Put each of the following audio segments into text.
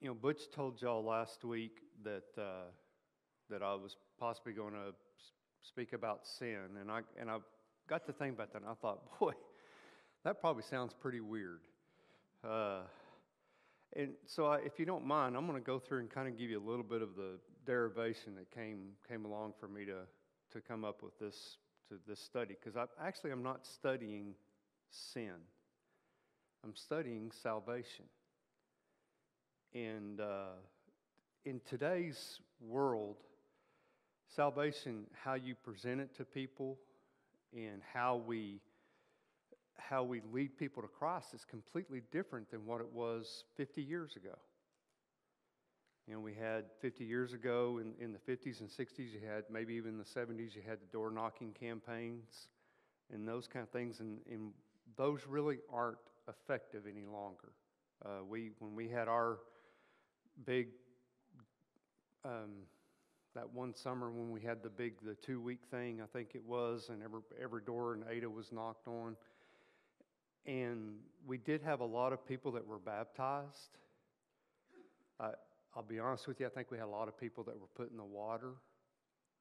you know, Butch told y'all last week that uh, that I was possibly going to speak about sin, and I and I got to think about that, and I thought, boy, that probably sounds pretty weird. Uh, and so, I, if you don't mind, I'm going to go through and kind of give you a little bit of the derivation that came came along for me to to come up with this to this study because I actually I'm not studying sin. I'm studying salvation. And uh, in today's world, salvation, how you present it to people, and how we how we lead people to Christ is completely different than what it was 50 years ago. You know, we had 50 years ago in, in the 50s and 60s, you had maybe even the 70s, you had the door knocking campaigns and those kind of things, and, and those really aren't effective any longer. Uh, we, when we had our big, um, that one summer when we had the big, the two week thing, I think it was, and every, every door in Ada was knocked on. And we did have a lot of people that were baptized. Uh, I'll be honest with you, I think we had a lot of people that were put in the water.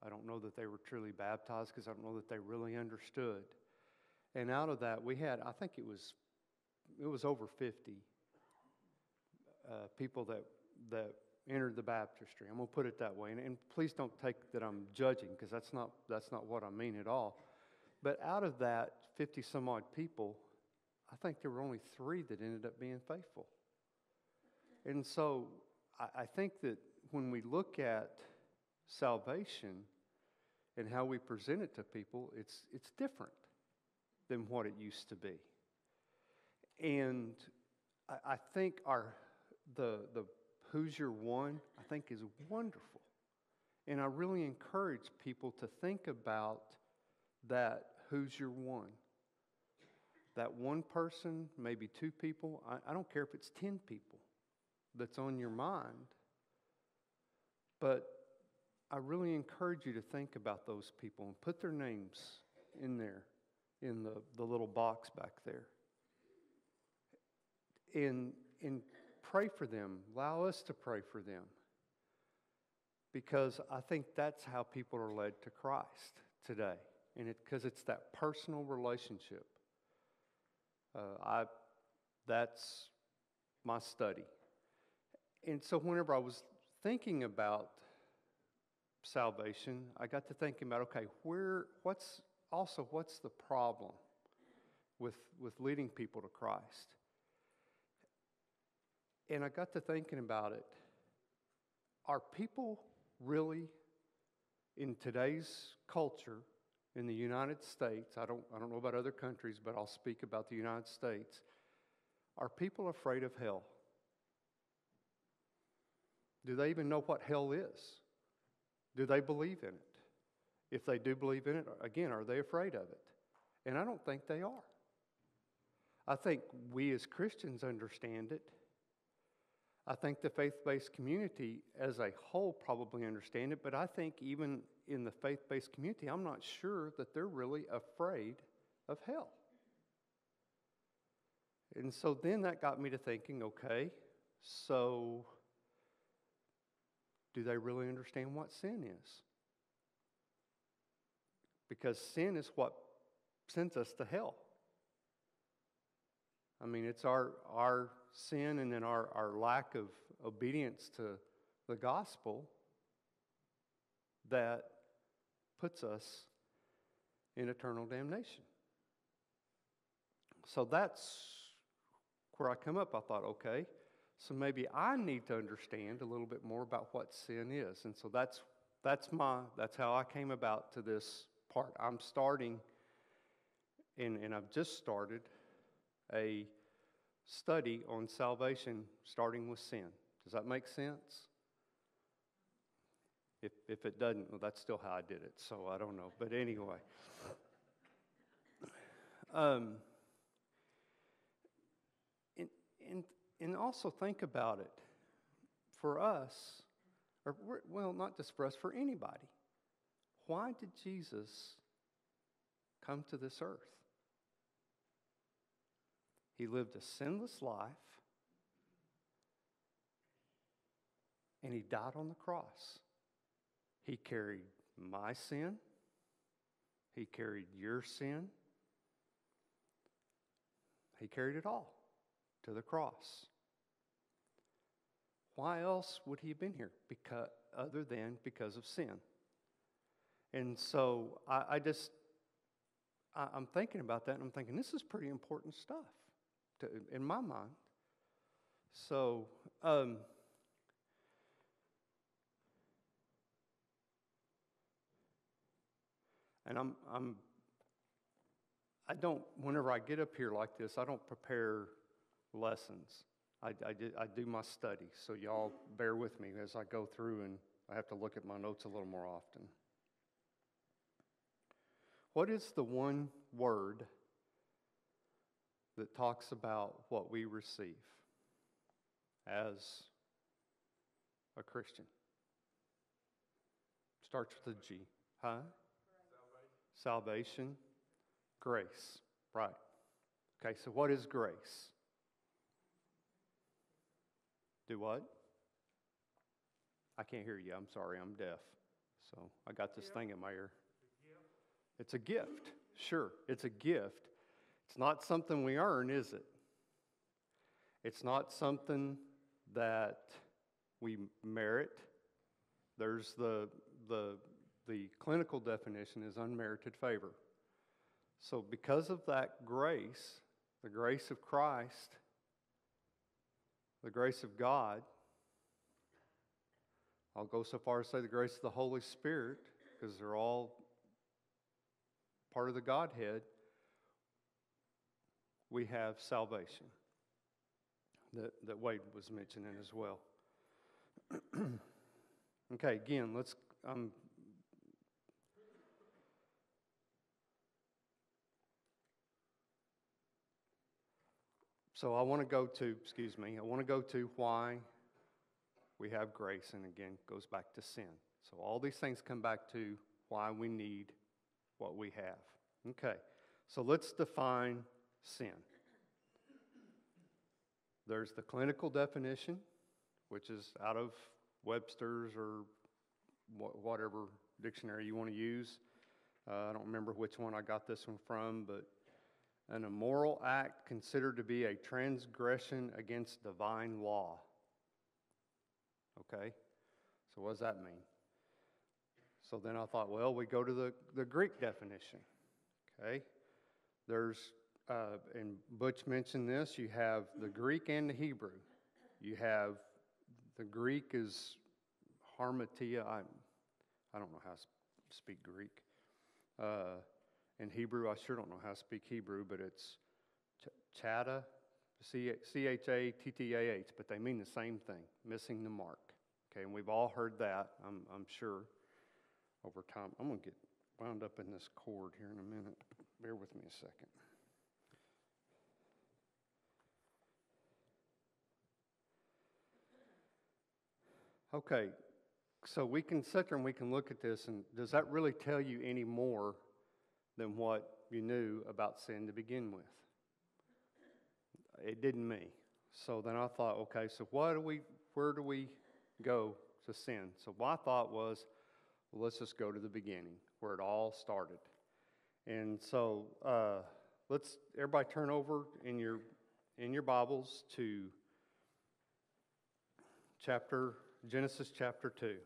I don't know that they were truly baptized because I don't know that they really understood. And out of that, we had, I think it was, it was over 50 uh, people that, that entered the baptistry. I'm going to put it that way. And, and please don't take that I'm judging because that's not, that's not what I mean at all. But out of that 50 some odd people, I think there were only three that ended up being faithful. And so I, I think that when we look at salvation and how we present it to people, it's, it's different than what it used to be. And I, I think our the the who's your one, I think is wonderful. And I really encourage people to think about that who's your one. That one person, maybe two people, I, I don't care if it's 10 people that's on your mind. But I really encourage you to think about those people and put their names in there in the, the little box back there. And, and pray for them. Allow us to pray for them. Because I think that's how people are led to Christ today. And because it, it's that personal relationship. Uh, I, that's my study. And so whenever I was thinking about salvation, I got to thinking about okay, where, what's, also, what's the problem with, with leading people to Christ? And I got to thinking about it. Are people really, in today's culture, in the United States, I don't, I don't know about other countries, but I'll speak about the United States, are people afraid of hell? Do they even know what hell is? Do they believe in it? If they do believe in it, again, are they afraid of it? And I don't think they are. I think we as Christians understand it. I think the faith based community as a whole probably understand it, but I think even in the faith based community, I'm not sure that they're really afraid of hell. And so then that got me to thinking okay, so do they really understand what sin is? because sin is what sends us to hell. I mean, it's our, our sin and then our, our lack of obedience to the gospel that puts us in eternal damnation. So that's where I come up. I thought, okay, so maybe I need to understand a little bit more about what sin is. And so that's that's my that's how I came about to this part. I'm starting, and, and I've just started a study on salvation starting with sin. Does that make sense? If, if it doesn't, well, that's still how I did it, so I don't know. But anyway. Um, and, and, and also think about it. For us, or well, not just for us, for anybody. Why did Jesus come to this earth? He lived a sinless life. and he died on the cross. He carried my sin, he carried your sin, he carried it all to the cross. Why else would he have been here? Because, other than because of sin. And so I, I just, I, I'm thinking about that and I'm thinking, this is pretty important stuff to, in my mind. So, um, and I'm, I'm, I don't, whenever I get up here like this, I don't prepare lessons. I, I, I do my study, so y'all bear with me as I go through and I have to look at my notes a little more often. What is the one word that talks about what we receive as a Christian? Starts with a G. Huh? Salvation. Salvation. Grace. Right. Okay, so what is grace? Do what? I can't hear you. I'm sorry. I'm deaf. So I got this thing in my ear. It's a gift. Sure, it's a gift. It's not something we earn, is it? It's not something that we merit. There's the, the, the clinical definition is unmerited favor. So, because of that grace, the grace of Christ, the grace of God, I'll go so far as to say the grace of the Holy Spirit, because they're all part of the Godhead, we have salvation that, that Wade was mentioning as well. okay, again, let's. Um, so I want to go to, excuse me, I want to go to why we have grace, and again, goes back to sin. So all these things come back to why we need what we have. Okay, so let's define sin. There's the clinical definition, which is out of Webster's or whatever dictionary you want to use. Uh, I don't remember which one I got this one from, but an immoral act considered to be a transgression against divine law. Okay? So, what does that mean? So then I thought, well, we go to the, the Greek definition. Okay? There's, uh, and Butch mentioned this, you have the Greek and the Hebrew. You have, the Greek is harmatia. I, I don't know how to speak Greek. Uh, in Hebrew, I sure don't know how to speak Hebrew, but it's ch- chata, C H A T T A H, but they mean the same thing, missing the mark. Okay, and we've all heard that, I'm, I'm sure over time. I'm going to get wound up in this cord here in a minute. Bear with me a second. Okay, so we can sit there and we can look at this, and does that really tell you any more than what you knew about sin to begin with? It didn't me. So then I thought, okay, so what do we, where do we go to sin? So my thought was, well, let's just go to the beginning where it all started. And so uh, let's everybody turn over in your in your Bibles to chapter Genesis chapter two.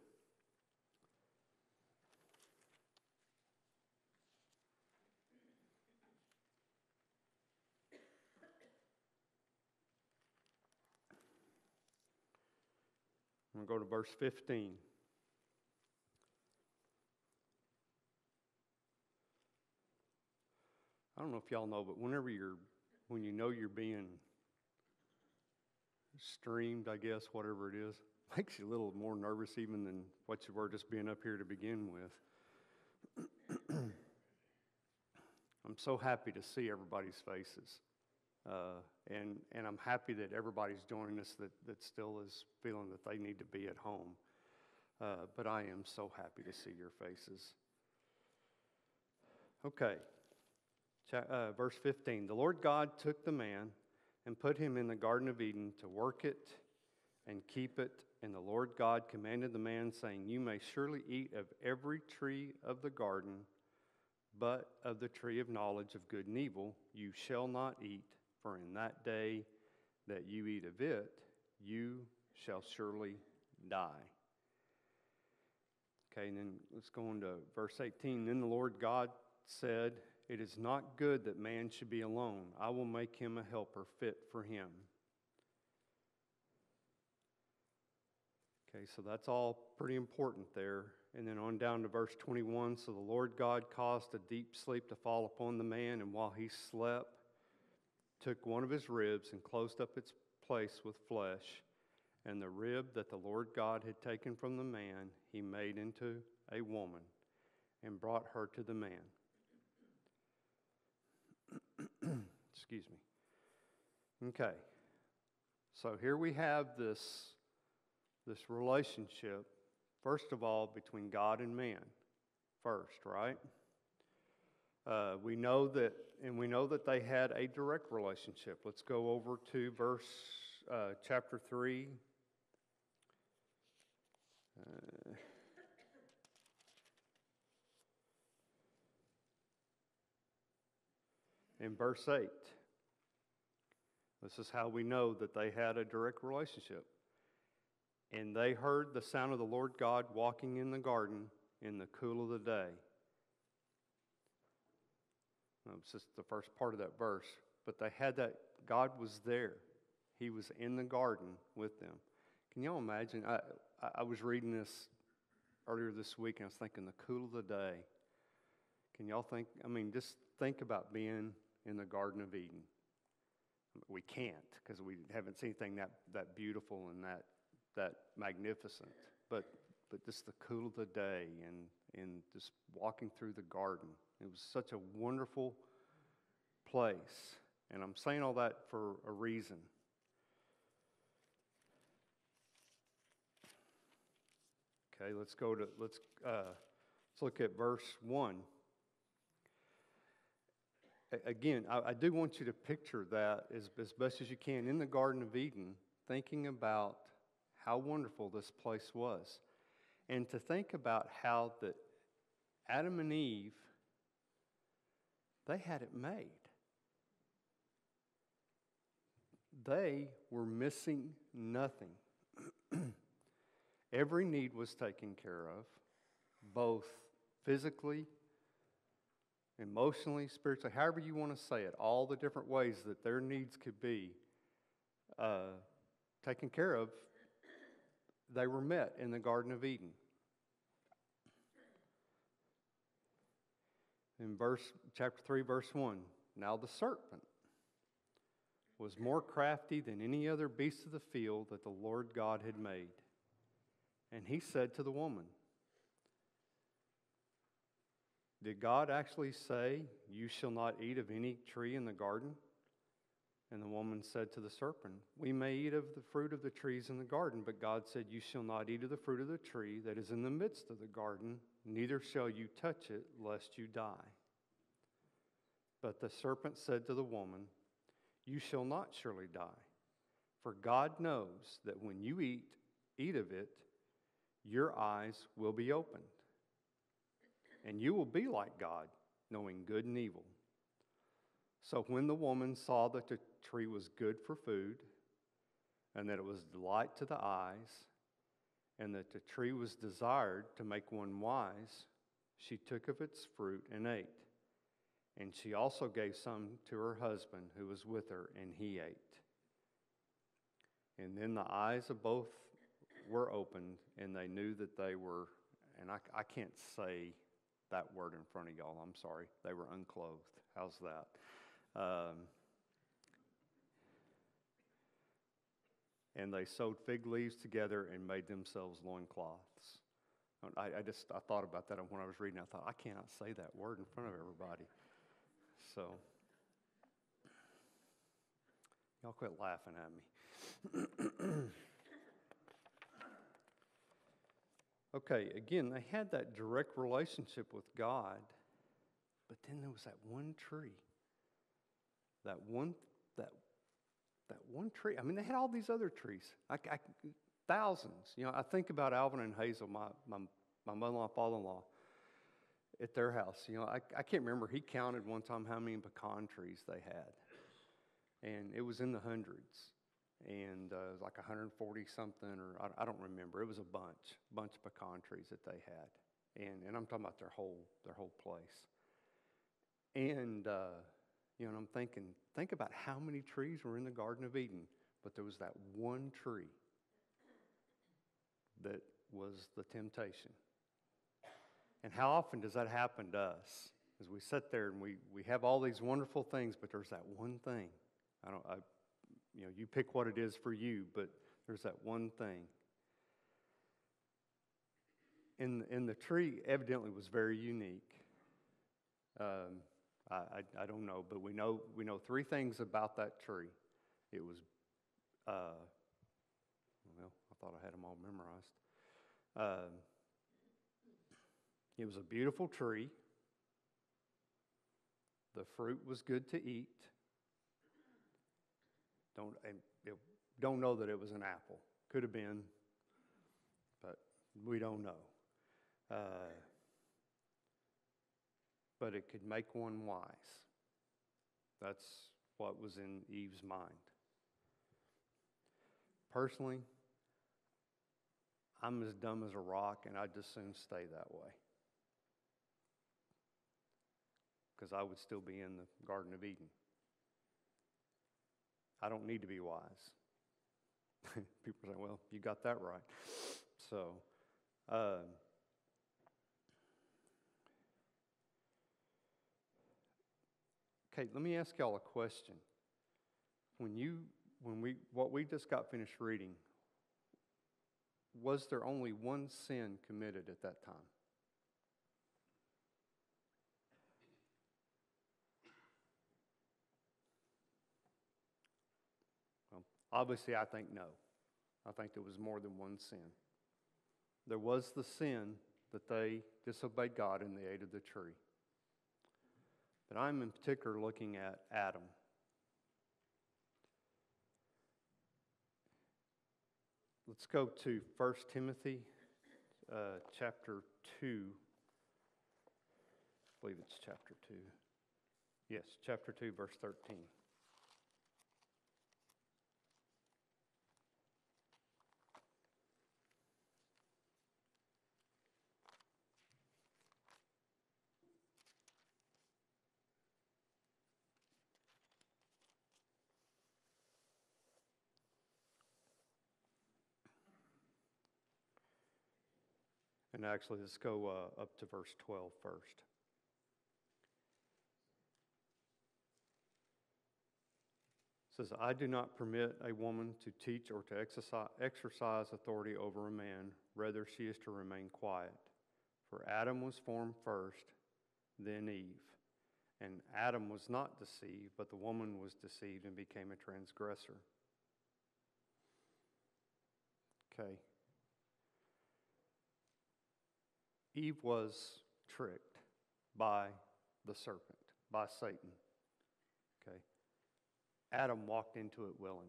I'm going to go to verse 15. I don't know if y'all know, but whenever you're, when you know you're being streamed, I guess, whatever it is, makes you a little more nervous even than what you were just being up here to begin with. I'm so happy to see everybody's faces. Uh, and, and I'm happy that everybody's joining us that, that still is feeling that they need to be at home. Uh, but I am so happy to see your faces. Okay uh, verse 15 The Lord God took the man and put him in the Garden of Eden to work it and keep it. And the Lord God commanded the man, saying, You may surely eat of every tree of the garden, but of the tree of knowledge of good and evil you shall not eat, for in that day that you eat of it, you shall surely die. Okay, and then let's go on to verse 18. Then the Lord God said, It is not good that man should be alone. I will make him a helper fit for him. Okay, so that's all pretty important there. And then on down to verse 21 So the Lord God caused a deep sleep to fall upon the man, and while he slept, took one of his ribs and closed up its place with flesh. And the rib that the Lord God had taken from the man, he made into a woman and brought her to the man. Excuse me. Okay. So here we have this, this relationship, first of all, between God and man, first, right? Uh, we know that, and we know that they had a direct relationship. Let's go over to verse uh, chapter 3. Uh, in verse 8. This is how we know that they had a direct relationship. And they heard the sound of the Lord God walking in the garden in the cool of the day. It's just the first part of that verse. But they had that, God was there. He was in the garden with them. Can y'all imagine? I, I was reading this earlier this week and I was thinking the cool of the day. Can y'all think? I mean, just think about being in the Garden of Eden. We can't because we haven't seen anything that, that beautiful and that, that magnificent. But, but just the cool of the day and, and just walking through the garden. It was such a wonderful place. And I'm saying all that for a reason. Okay, let's go to, let's, uh, let's look at verse 1 again, I, I, do want you to picture that as, as best as you can in the Garden of Eden, thinking about how wonderful this place was. And to think about how that Adam and Eve, they had it made. They were missing nothing. Every need was taken care of, both physically emotionally, spiritually, however you want to say it, all the different ways that their needs could be uh, taken care of, they were met in the Garden of Eden. In verse chapter 3, verse 1, now the serpent was more crafty than any other beast of the field that the Lord God had made. And he said to the woman, did God actually say, You shall not eat of any tree in the garden? And the woman said to the serpent, We may eat of the fruit of the trees in the garden, but God said, You shall not eat of the fruit of the tree that is in the midst of the garden, neither shall you touch it, lest you die. But the serpent said to the woman, You shall not surely die, for God knows that when you eat, eat of it, your eyes will be opened and you will be like God, knowing good and evil. So when the woman saw that the tree was good for food, and that it was delight to the eyes, and that the tree was desired to make one wise, she took of its fruit and ate. And she also gave some to her husband who was with her, and he ate. And then the eyes of both were opened, and they knew that they were, and I, I can't say that word in front of y'all. I'm sorry. They were unclothed. How's that? Um, and they sewed fig leaves together and made themselves loincloths. I, I just I thought about that when I was reading. I thought I cannot say that word in front of everybody. So y'all quit laughing at me. Okay, again, they had that direct relationship with God, but then there was that one tree, that one that one tree. I mean, they had all these other trees, I, I, thousands. You know, I think about Alvin and Hazel, my, my, my mother-in-law, father-in-law, at their house. You know, I, I can't remember. He counted one time how many pecan trees they had, and it was in the hundreds. And uh, it was like 140 something, or I, I don't remember. It was a bunch, bunch of pecan trees that they had, and and I'm talking about their whole their whole place. And uh, you know, I'm thinking, think about how many trees were in the Garden of Eden, but there was that one tree that was the temptation. And how often does that happen to us? As we sit there and we, we have all these wonderful things, but there's that one thing. I don't, I, you know, you pick what it is for you, but there's that one thing. And, and the tree evidently was very unique. Um, I, I, I, don't know, but we know, we know three things about that tree. It was, uh, well, I thought I had them all memorized. Uh, it was a beautiful tree. The fruit was good to eat. Don't, don't know that it was an apple. Could have been, but we don't know. Uh, but it could make one wise. That's what was in Eve's mind. Personally, I'm as dumb as a rock, and I'd just soon stay that way. Because I would still be in the Garden of Eden. I don't need to be wise. People say, well, you got that right. So, uh, okay, let me ask y'all a question. When you, when we, what we just got finished reading, was there only one sin committed at that time? Well, obviously, I think no. I think there was more than one sin. There was the sin that they disobeyed God and they ate of the tree. But I'm in particular looking at Adam. Let's go to 1 Timothy uh, chapter 2. I believe it's chapter 2. Yes, chapter 2, verse 13. And actually, let's go uh, up to verse 12 first. It says, I do not permit a woman to teach or to exercise, exercise authority over a man. Rather, she is to remain quiet. For Adam was formed first, then Eve. And Adam was not deceived, but the woman was deceived and became a transgressor. Okay. Eve was tricked by the serpent, by Satan. Okay? Adam walked into it willingly.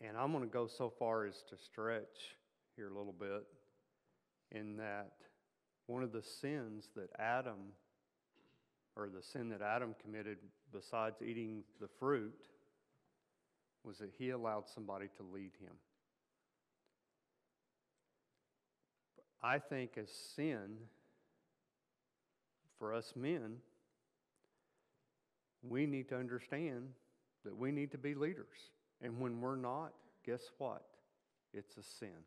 And I'm going to go so far as to stretch here a little bit in that one of the sins that Adam, or the sin that Adam committed besides eating the fruit, was that he allowed somebody to lead him. I think as sin, for us men, we need to understand that we need to be leaders. And when we're not, guess what? It's a sin.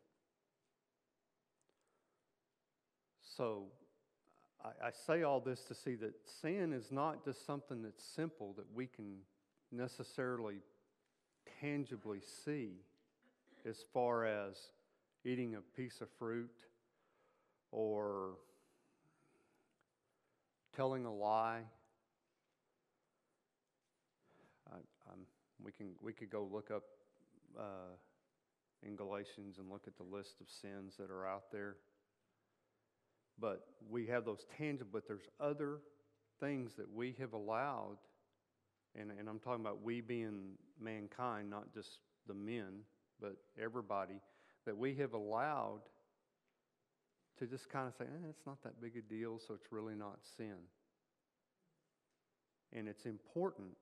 So I, I, say all this to see that sin is not just something that's simple that we can necessarily tangibly see as far as eating a piece of fruit or telling a lie. I, we, can, we could go look up uh, in Galatians and look at the list of sins that are out there. But we have those tangible, but there's other things that we have allowed and, and I'm talking about we being mankind, not just the men, but everybody, that we have allowed to just kind of say, eh, it's not that big a deal, so it's really not sin. And it's important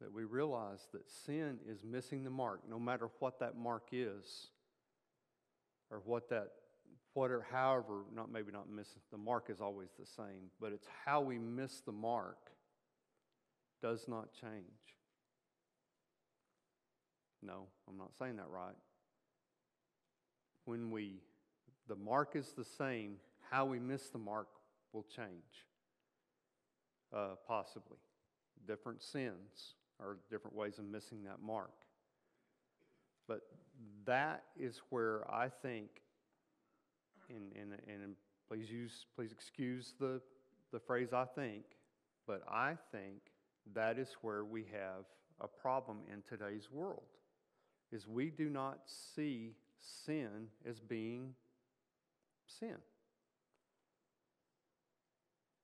that we realize that sin is missing the mark, no matter what that mark is, or what that, whatever, however, not maybe not missing, the mark is always the same, but it's how we miss the mark does not change. No, I'm not saying that right. When we, the mark is the same, how we miss the mark will change, uh, possibly. Different sins or different ways of missing that mark. But that is where I think, and, and, and please use, please excuse the, the phrase I think, but I think that is where we have a problem in today's world is we do not see sin as being sin.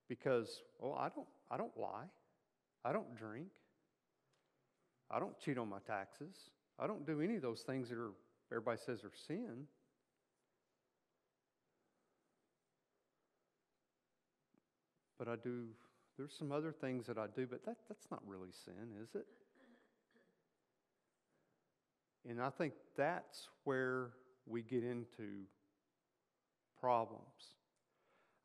Because, well, I don't, I don't lie. I don't drink. I don't cheat on my taxes. I don't do any of those things that are, everybody says are sin. But I do, there's some other things that I do, but that, that's not really sin, is it? And I think that's where we get into problems.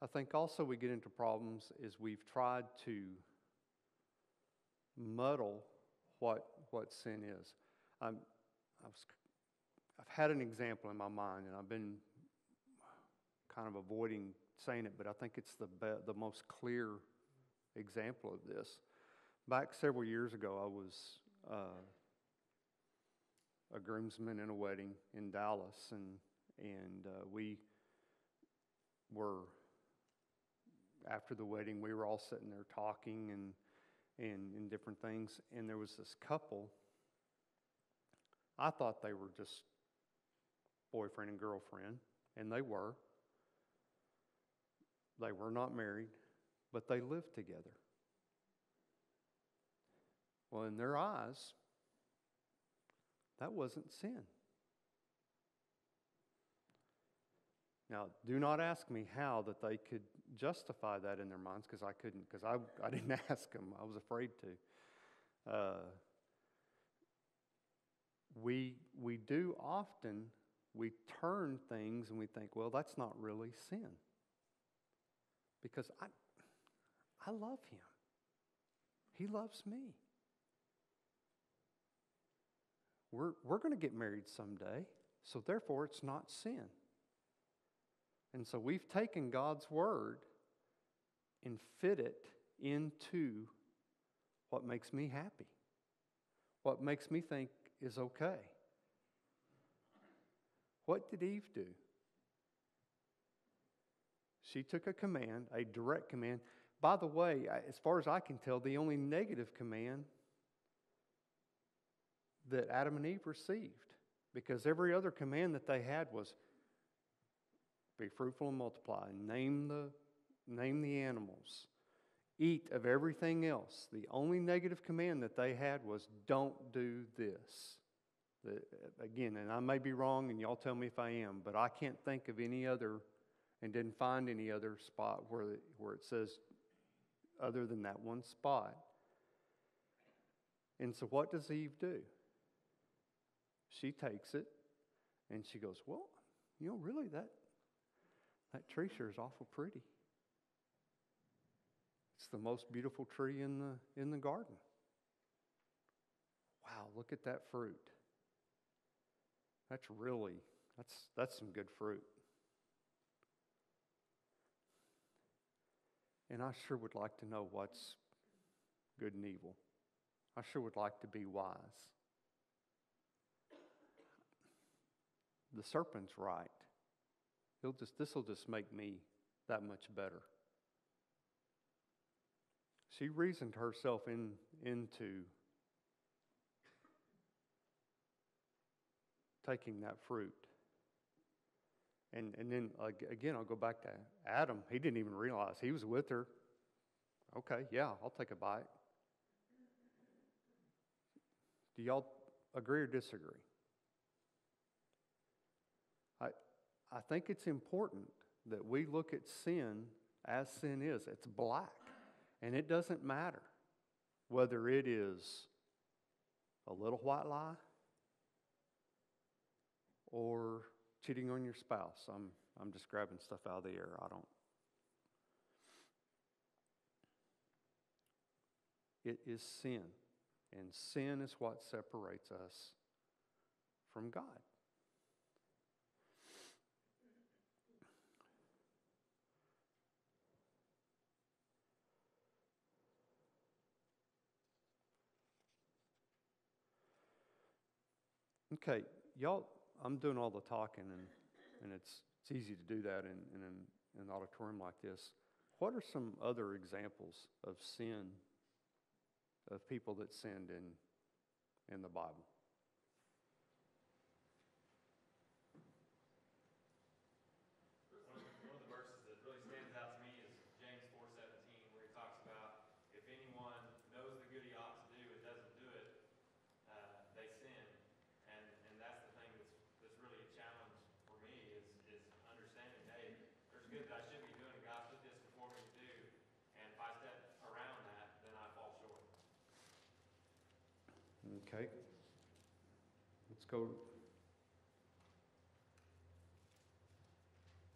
I think also we get into problems is we've tried to muddle what, what sin is. I'm, I was, I've had an example in my mind, and I've been kind of avoiding saying it, but I think it's the, be- the most clear example of this. Back several years ago, I was uh, a groomsman in a wedding in Dallas, and and uh, we were after the wedding. We were all sitting there talking and and and different things, and there was this couple. I thought they were just boyfriend and girlfriend, and they were. They were not married, but they lived together. Well, in their eyes, that wasn't sin. Now, do not ask me how that they could justify that in their minds because I couldn't, because I, I didn't ask them. I was afraid to. Uh, we, we do often, we turn things and we think, well, that's not really sin. Because I, I love him, he loves me. We're, we're going to get married someday, so therefore it's not sin. And so we've taken God's word and fit it into what makes me happy, what makes me think is okay. What did Eve do? She took a command, a direct command. By the way, as far as I can tell, the only negative command that Adam and Eve received because every other command that they had was be fruitful and multiply, name the, name the animals, eat of everything else. The only negative command that they had was don't do this. The, again, and I may be wrong, and y'all tell me if I am, but I can't think of any other, and didn't find any other spot where, where it says other than that one spot. And so, what does Eve do? She takes it and she goes, Well, you know, really, that, that tree sure is awful pretty. It's the most beautiful tree in the, in the garden. Wow, look at that fruit. That's really, that's, that's some good fruit. And I sure would like to know what's good and evil. I sure would like to be wise. the serpent's right. He'll just, this will just make me that much better. She reasoned herself in, into taking that fruit. And, and then again, I'll go back to Adam. He didn't even realize he was with her. Okay, yeah, I'll take a bite. Do y'all agree or disagree? I, I think it's important that we look at sin as sin is. It's black. And it doesn't matter whether it is a little white lie or cheating on your spouse. I'm, I'm just grabbing stuff out of the air. I don't. It is sin. And sin is what separates us from God. Okay, y'all, I'm doing all the talking, and, and it's, it's easy to do that in, in in an auditorium like this. What are some other examples of sin, of people that sinned in, in the Bible? One of, the, one of the verses that really stands out to me is James four seventeen, where he talks about if anyone knows the good he ought to do and doesn't do it, uh, they sin. And, and that's the thing that's, that's really a challenge for me is, is understanding, hey, there's good that I should be doing, and God put this before me to do, and if I step around that, then I fall short. Okay. Let's go.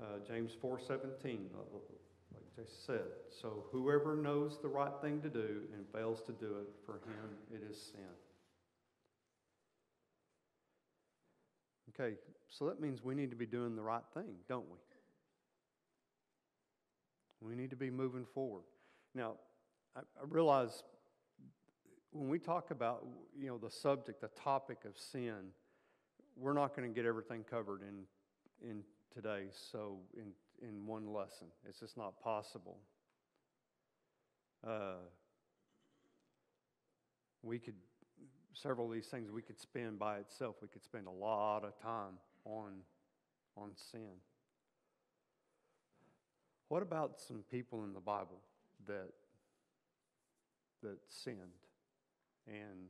Uh, James 4:17, uh, like Jason said. So whoever knows the right thing to do and fails to do it, for him it is sin. Okay, so that means we need to be doing the right thing, don't we? We need to be moving forward. Now, I, I realize when we talk about you know the subject, the topic of sin, we're not going to get everything covered in in today. So in in one lesson, it's just not possible. Uh, we could several of these things we could spend by itself. We could spend a lot of time on on sin. What about some people in the Bible that that sinned? And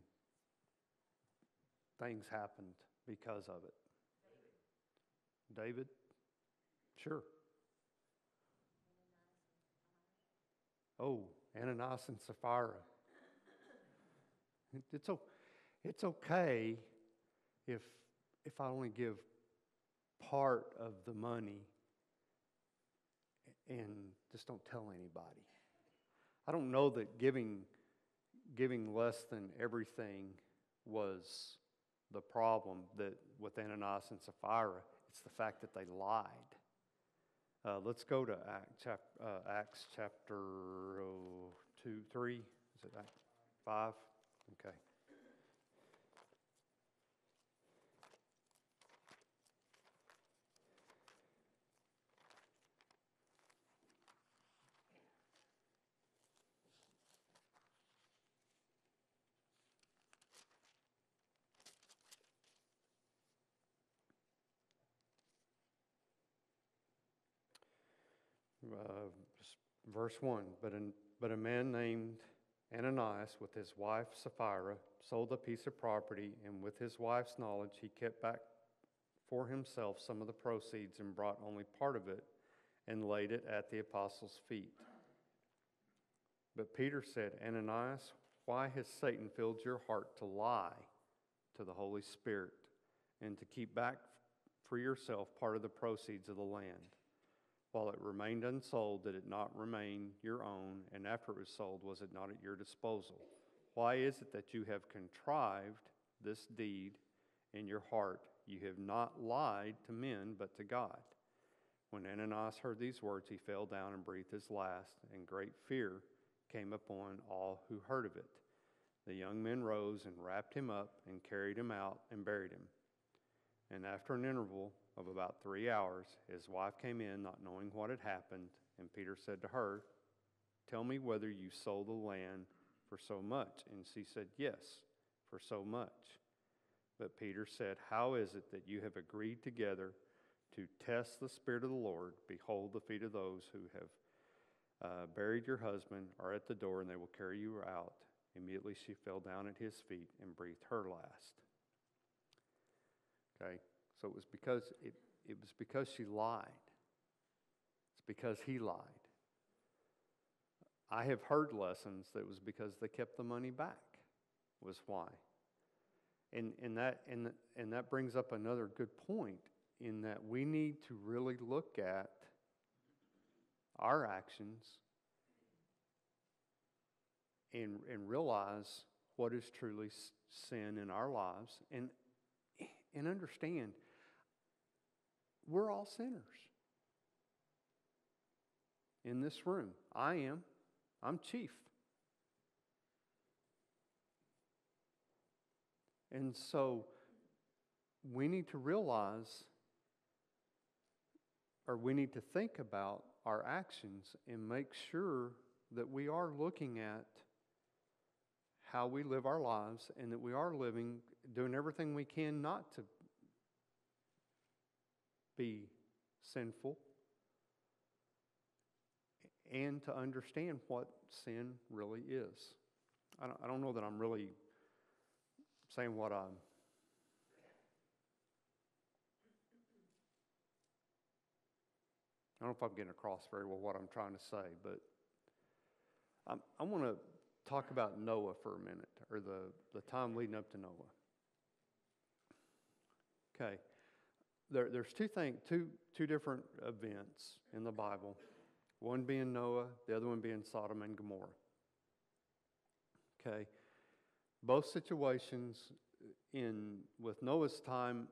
things happened because of it. David? Sure. Oh, Ananias and Sapphira. It's, it's okay if, if I only give part of the money and just don't tell anybody. I don't know that giving giving less than everything was the problem that with Ananias and Sapphira. It's the fact that they lied. Uh, let's go to Act, chap, uh, Acts chapter oh, 2, 3. Is it Act 5? Okay. Uh, verse 1 but, an, but a man named Ananias, with his wife Sapphira, sold a piece of property, and with his wife's knowledge, he kept back for himself some of the proceeds and brought only part of it and laid it at the apostles' feet. But Peter said, Ananias, why has Satan filled your heart to lie to the Holy Spirit and to keep back for yourself part of the proceeds of the land? While it remained unsold, did it not remain your own? And after it was sold, was it not at your disposal? Why is it that you have contrived this deed in your heart? You have not lied to men, but to God. When Ananias heard these words, he fell down and breathed his last, and great fear came upon all who heard of it. The young men rose and wrapped him up and carried him out and buried him. And after an interval, of about three hours, his wife came in, not knowing what had happened, and Peter said to her, Tell me whether you sold the land for so much. And she said, Yes, for so much. But Peter said, How is it that you have agreed together to test the Spirit of the Lord? Behold, the feet of those who have uh, buried your husband are at the door, and they will carry you out. Immediately she fell down at his feet and breathed her last. Okay, so it was because it, it was because she lied. It's because he lied. I have heard lessons that it was because they kept the money back. Was why. And and that and and that brings up another good point in that we need to really look at our actions and, and realize what is truly sin in our lives and, and understand we're all sinners in this room. I am. I'm chief. And so we need to realize or we need to think about our actions and make sure that we are looking at how we live our lives and that we are living, doing everything we can not to be sinful and to understand what sin really is. I don't, I don't know that I'm really saying what I'm. I don't know if I'm getting across very well what I'm trying to say, but I'm, I want to talk about Noah for a minute, or the, the time leading up to Noah. Okay. There, there's two things, two, two different events in the Bible. One being Noah, the other one being Sodom and Gomorrah. Okay. Both situations in with Noah's time,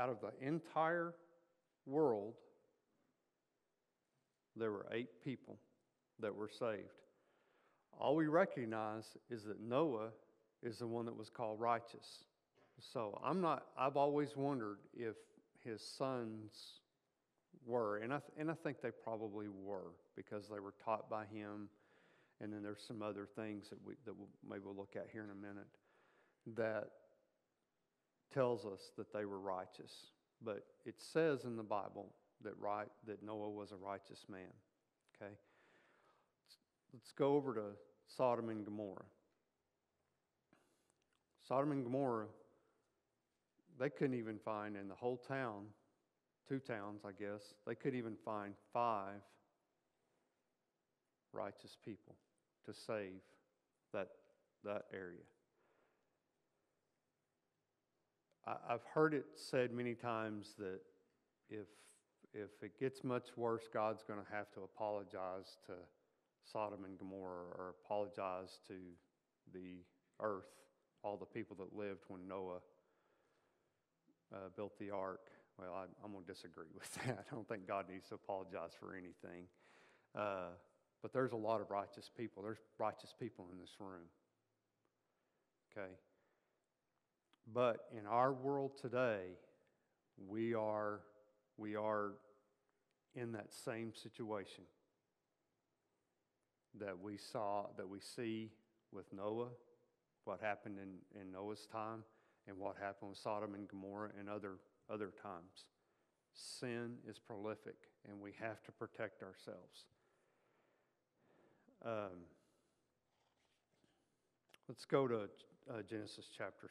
out of the entire world, there were eight people that were saved. All we recognize is that Noah is the one that was called righteous. So I'm not, I've always wondered if his sons were, and I, th- and I think they probably were because they were taught by him. And then there's some other things that we that we'll, maybe we'll look at here in a minute that tells us that they were righteous. But it says in the Bible that right that Noah was a righteous man. Okay. Let's go over to Sodom and Gomorrah. Sodom and Gomorrah, they couldn't even find in the whole town, two towns, I guess, they couldn't even find five righteous people to save that, that area. I, I've heard it said many times that if, if it gets much worse, God's going to have to apologize to Sodom and Gomorrah or apologize to the earth, all the people that lived when Noah uh, built the ark. Well, I, I'm going to disagree with that. I don't think God needs to apologize for anything. Uh, but there's a lot of righteous people. There's righteous people in this room. Okay? But in our world today, we are, we are in that same situation that we saw, that we see with Noah, what happened in, in Noah's time, and what happened with Sodom and Gomorrah and other, other times. Sin is prolific, and we have to protect ourselves. Um, let's go to uh, Genesis chapter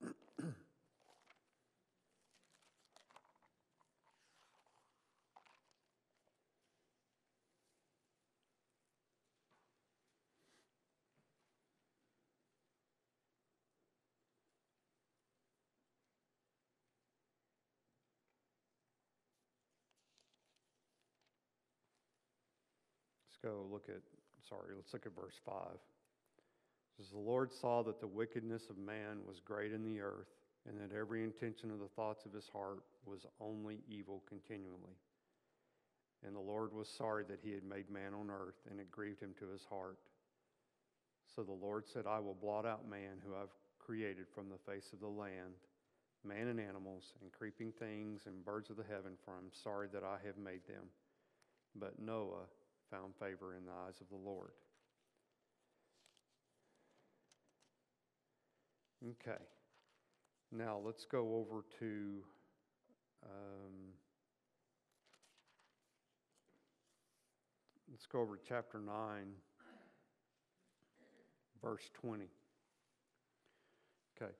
6. go look at, sorry, let's look at verse 5. It says, The Lord saw that the wickedness of man was great in the earth, and that every intention of the thoughts of his heart was only evil continually. And the Lord was sorry that he had made man on earth, and it grieved him to his heart. So the Lord said, I will blot out man who I've created from the face of the land, man and animals, and creeping things, and birds of the heaven, for I'm sorry that I have made them. But Noah found favor in the eyes of the Lord. Okay. Now let's go over to um, let's go over chapter nine verse 20. Okay.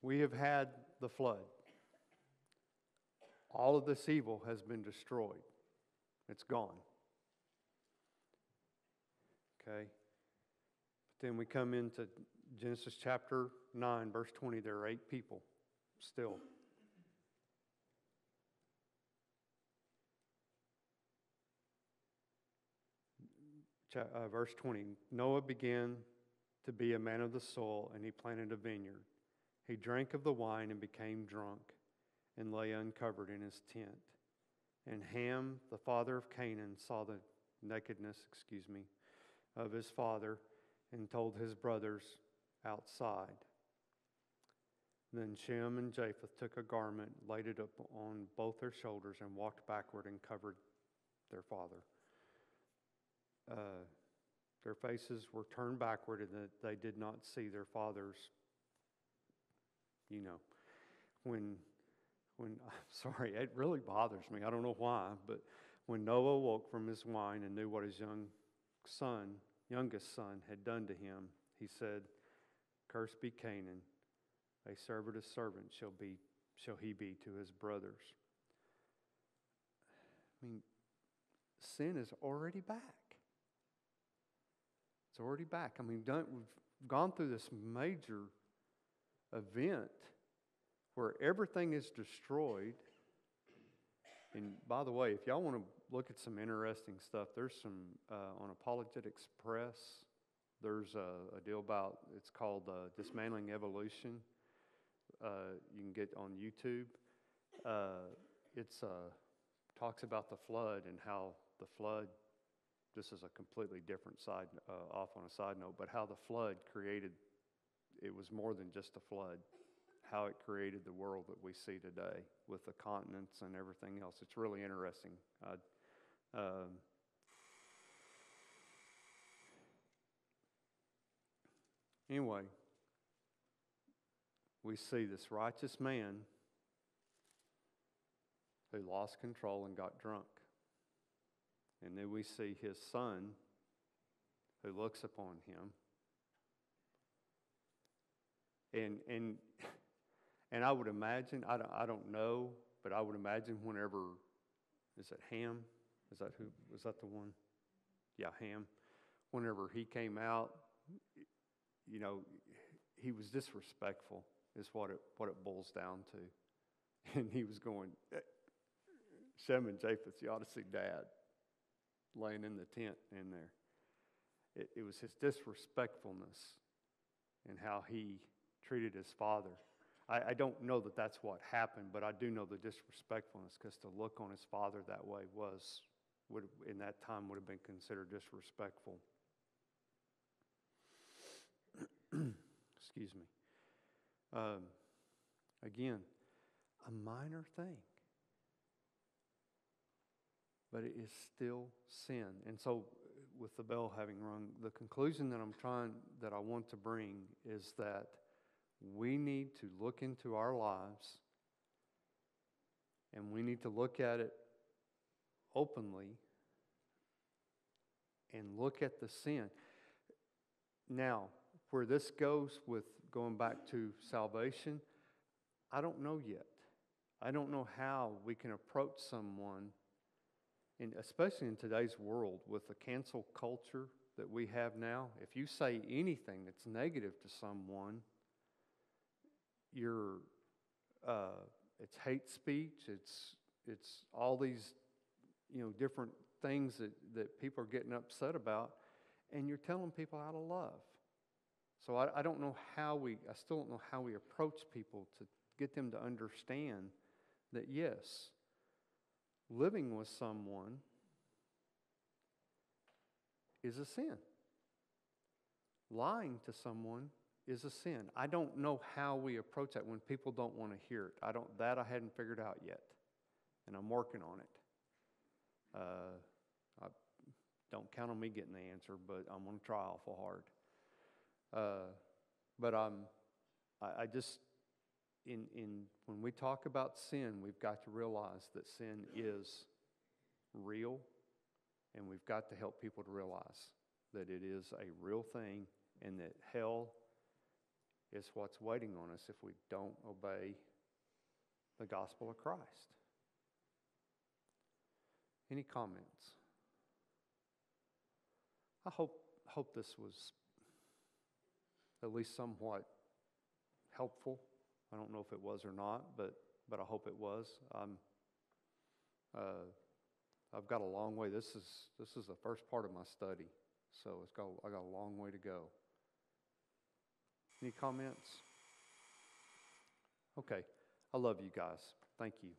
We have had the flood. All of this evil has been destroyed, it's gone. Okay? But then we come into Genesis chapter 9, verse 20. There are eight people still. Uh, verse 20 Noah began to be a man of the soil, and he planted a vineyard. He drank of the wine and became drunk, and lay uncovered in his tent. And Ham, the father of Canaan, saw the nakedness, excuse me, of his father, and told his brothers outside. Then Shem and Japheth took a garment, laid it up on both their shoulders, and walked backward and covered their father. Uh, their faces were turned backward, and that they did not see their father's. You know, when, when I'm sorry, it really bothers me. I don't know why, but when Noah woke from his wine and knew what his young son, youngest son, had done to him, he said, "Cursed be Canaan." A servant a servant shall be shall he be to his brothers. I mean, sin is already back. It's already back. I mean, done, we've gone through this major event where everything is destroyed. And by the way, if y'all want to look at some interesting stuff, there's some uh, on Apologetics Press. There's a, a deal about it's called uh, Dismantling Evolution uh, you can get on YouTube. Uh, it's uh, talks about the flood and how the flood. This is a completely different side uh, off on a side note, but how the flood created. It was more than just a flood. How it created the world that we see today with the continents and everything else. It's really interesting. Um, anyway, we see this righteous man who lost control and got drunk. And then we see his son who looks upon him. And, and, and I would imagine, I don't, I don't know, but I would imagine whenever, is it Ham? Is that who, was that the one? Yeah, Ham. Whenever he came out, you know, he was disrespectful is what it, what it boils down to. And he was going, eh, Shem and Japheth, you ought to see dad laying in the tent in there. It, it was his disrespectfulness and how he treated his father. I, I don't know that that's what happened, but I do know the disrespectfulness because to look on his father that way was, would, in that time, would have been considered disrespectful. Excuse me. Um, again, a minor thing. But it is still sin. And so, with the bell having rung, the conclusion that I'm trying, that I want to bring is that we need to look into our lives and we need to look at it openly and look at the sin. Now, where this goes with going back to salvation, I don't know yet. I don't know how we can approach someone, in, especially in today's world with the cancel culture that we have now. If you say anything that's negative to someone, you're, uh, it's hate speech. It's it's all these, you know, different things that, that people are getting upset about, and you're telling people how to love. So I, I don't know how we, I still don't know how we approach people to get them to understand that yes, living with someone is a sin. Lying to someone is a sin. I don't know how we approach that when people don't want to hear it. I don't that I hadn't figured out yet, and I'm working on it. Uh, I don't count on me getting the answer, but I'm going to try awful hard. Uh, but I'm, I, I just, in, in, when we talk about sin, we've got to realize that sin is real, and we've got to help people to realize that it is a real thing and that hell is what's waiting on us if we don't obey the gospel of Christ. Any comments? I hope, hope this was at least somewhat helpful. I don't know if it was or not, but, but I hope it was. Um, uh, I've got a long way. This is, this is the first part of my study, so it's got, I got a long way to go. Any comments? Okay. I love you guys. Thank you.